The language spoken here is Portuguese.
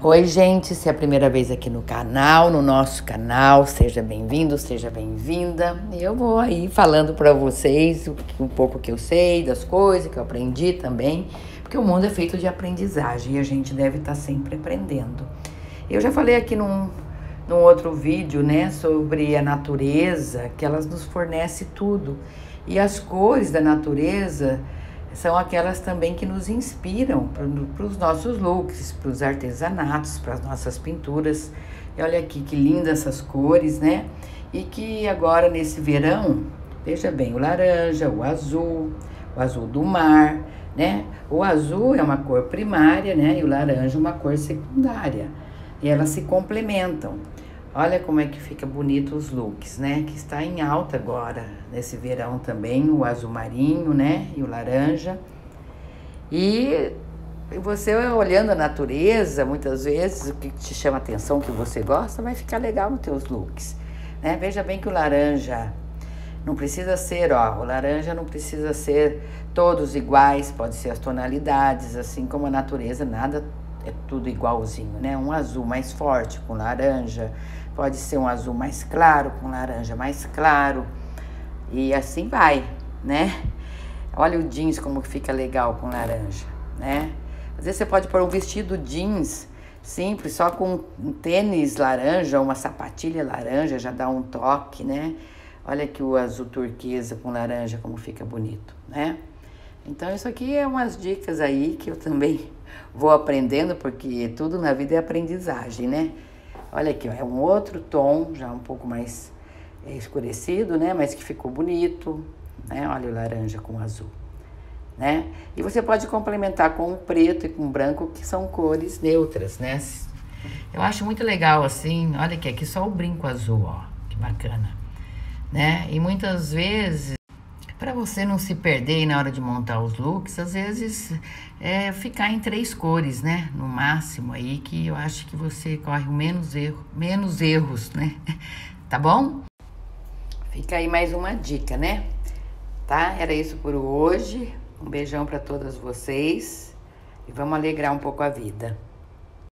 Oi, gente, se é a primeira vez aqui no canal, no nosso canal, seja bem-vindo, seja bem-vinda. Eu vou aí falando para vocês um pouco que eu sei, das coisas que eu aprendi também, porque o mundo é feito de aprendizagem e a gente deve estar tá sempre aprendendo. Eu já falei aqui num, num outro vídeo, né, sobre a natureza, que elas nos fornece tudo. E as cores da natureza são aquelas também que nos inspiram para os nossos looks, para os artesanatos, para as nossas pinturas. E olha aqui que lindas essas cores, né? E que agora nesse verão, veja bem, o laranja, o azul, o azul do mar, né? O azul é uma cor primária, né? E o laranja uma cor secundária. E elas se complementam. Olha como é que fica bonito os looks, né? Que está em alta agora, nesse verão também, o azul marinho, né? E o laranja. E você olhando a natureza, muitas vezes, o que te chama atenção, que você gosta, vai ficar legal nos teus looks. Né? Veja bem que o laranja não precisa ser, ó, o laranja não precisa ser todos iguais, pode ser as tonalidades, assim como a natureza, nada é tudo igualzinho, né? Um azul mais forte com laranja, pode ser um azul mais claro com laranja mais claro. E assim vai, né? Olha o jeans como fica legal com laranja, né? Às vezes você pode pôr um vestido jeans simples, só com um tênis laranja, uma sapatilha laranja, já dá um toque, né? Olha aqui o azul turquesa com laranja, como fica bonito, né? Então, isso aqui é umas dicas aí que eu também vou aprendendo, porque tudo na vida é aprendizagem, né? Olha aqui, ó, é um outro tom, já um pouco mais é, escurecido, né? Mas que ficou bonito, né? Olha o laranja com o azul, né? E você pode complementar com o preto e com o branco, que são cores neutras, né? Eu acho muito legal assim, olha aqui, aqui só o brinco azul, ó, que bacana, né? E muitas vezes para você não se perder na hora de montar os looks, às vezes é ficar em três cores, né? No máximo aí, que eu acho que você corre menos, erro, menos erros, né? Tá bom? Fica aí mais uma dica, né? Tá? Era isso por hoje. Um beijão para todas vocês e vamos alegrar um pouco a vida.